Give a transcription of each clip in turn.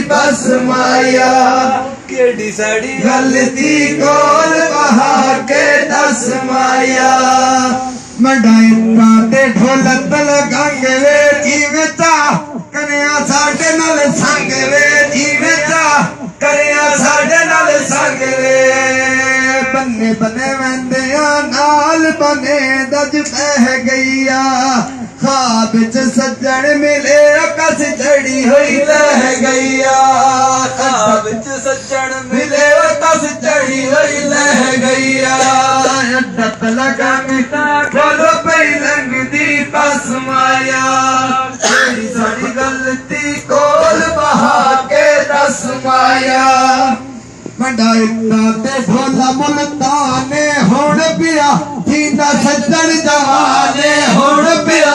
बस माया। गलती कोल के दस माया। मडाई पाते ढोलत लगांग वे जीवता। कन्या साडे नाल संग वे जीवता। कन्या साडे नाल संग वे। बन्ने बने वेंदे नाल बने दज पह गईया। खाब च सजन मिले कस चढ़ी हुई लह गैया खाब च सजन मिले कस चढ़ी हुई लह गैया डत लगा मिटा दी बस माया। सारी गलती कोल बहा के दस माया। मंडाइता ते भोला मुल्ताने होण पिया, थींदा सजन जवाने होण पिया।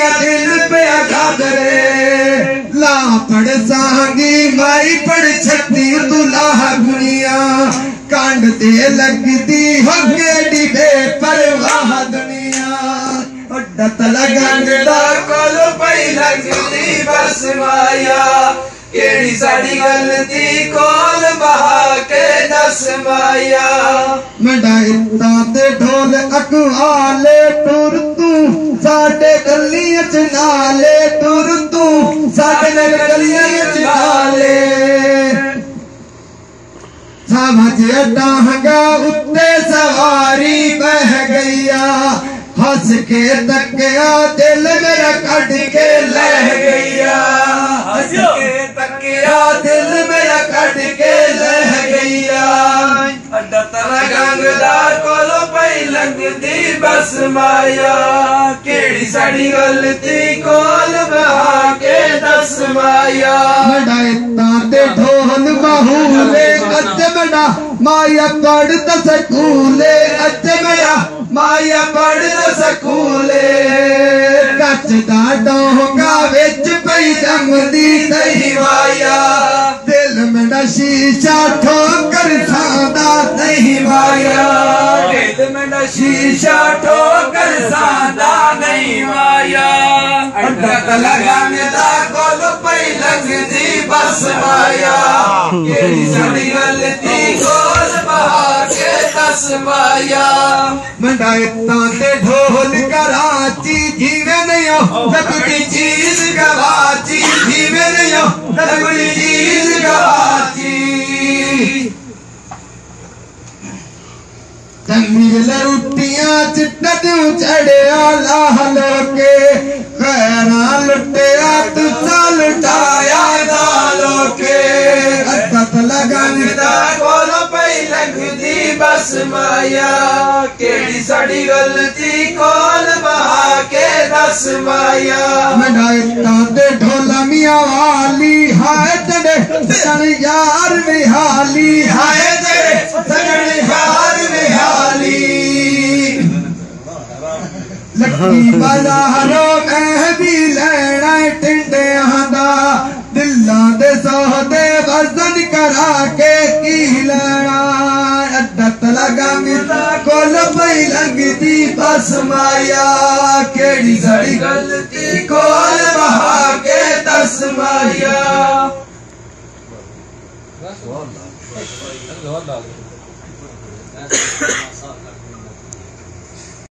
पढ़ सांगी माई पढ़ छती दुलाह दुनिया। कांड ते लगती होगे डिबे परवाह दुनिया। डतल गंगदा कोलो पई लगती बस माया। टे चाले सामे सवारी बह ग हंस के तकिया दिल मेरा कट के लह गया हंस के तकिया दिल मेरा कट के लह गया डतर गंगदार कोलो पई लगदी बस माया। केड़ी साड़ी गलती कोल बहा के दस माया। बड़ा इतना ते ढोल माया कड़ दस कूले अज ਮਾਇਆ ਪੜ ਸਕੂਲੇ ਕੱਚ ਦਾ ਡੋਂਗਾ ਵਿੱਚ ਪਈ ਜੰਮਦੀ ਸਹੀ ਵਾਇਆ ਦਿਲ ਮੇਰਾ ਸ਼ੀਸ਼ਾ ਠੋਕਰ ਸਾਦਾ ਨਹੀਂ ਵਾਇਆ ਦਿਲ ਮੇਰਾ ਸ਼ੀਸ਼ਾ ਠੋਕਰ ਸਾਦਾ ਨਹੀਂ ਮਾਇਆ ਅੱਡਾ ਤਲਗਾਨੇ ਦਾ ਕੋਲ ਪਈ ਲੰਗਦੀ ਬਸ ਮਾਇਆ ਕਿਹੜੀ ਸਾਡੀ ਗਲਤੀ ਕੋਲ ਬਹਾ ਕੇ ਦਸ ਮਾਇਆ मंडायता ते ढोल कराची, जीवन यो लगड़ी चीज़ गवाची जीवन यो लगड़ी चीज़ गवाची तमील रुटियाँ चिट्टू चढ़िया चढ़े लाह लोके लुटिया लुटे तू चल टाया दालोके। अत्तत लगाने ਪਈ ਲੰਗਦੀ ਬਸ ਮਾਇਆ ਕਿਹੜੀ ਸਾਡੀ ਗਲਤੀ ਕੋਲ ਬਹਾ ਕੇ ਦਸ ਮਾਇਆ ਮਡਾਇਤਾਂ ਤੇ ਢੋਲਾ ਮੀਆਂ ਵਾਲੀ ਹਾਏ ਤੇਰੇ ਸਣ ਯਾਰ ਵਿਹਾਲੀ ਹਾਏ ਤੇਰੇ ਸਣ ਯਾਰ ਵਿਹਾਲੀ ਲੱਕੀ ਬਾਜ਼ਾਰੋਂ पई लॻंदी बस माया कहिड़ी सड़ी गलती कोल बहा के दस माया